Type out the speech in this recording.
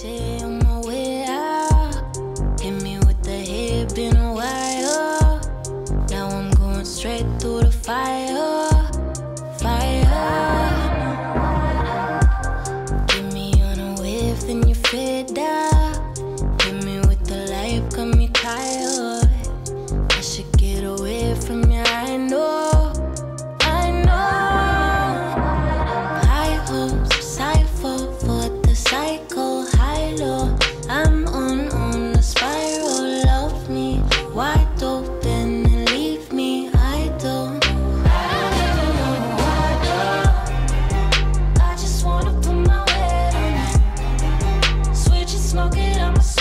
say on my way out. Hit me with the hit, been a while. Now I'm going straight through the fire. Fire. Get me on a wave, then you fade down. smoke it, I'ma